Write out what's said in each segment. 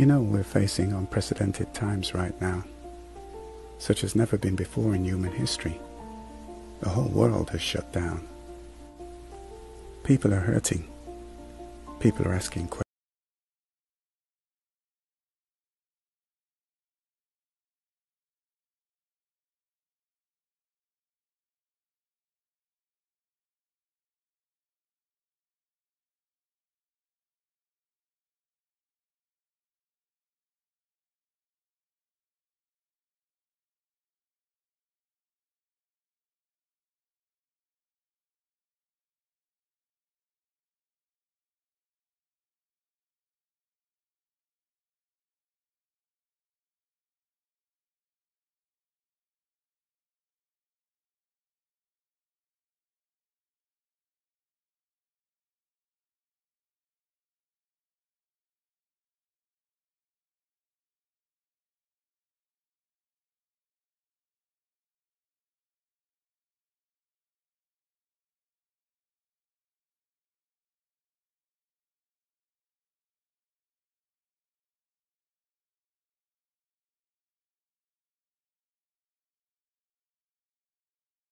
You know we're facing unprecedented times right now, such as never been before in human history. The whole world has shut down. People are hurting. People are asking questions.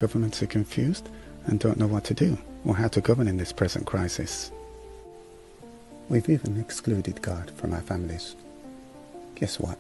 Governments are confused and don't know what to do or how to govern in this present crisis. We've even excluded God from our families. Guess what?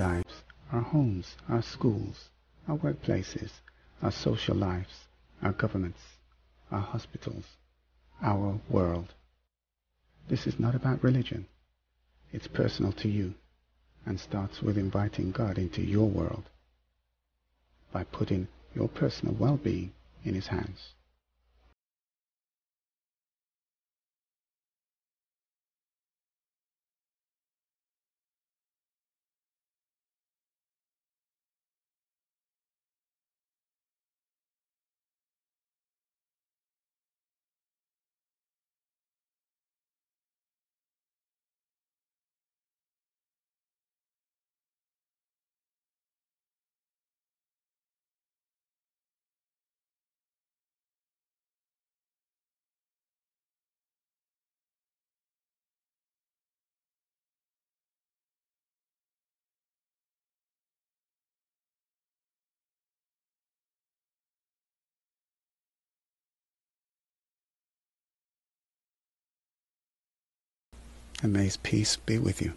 Lives, our homes, our schools, our workplaces, our social lives, our governments, our hospitals, our world. This is not about religion. It's personal to you and starts with inviting God into your world by putting your personal well-being in his hands. And may his peace be with you.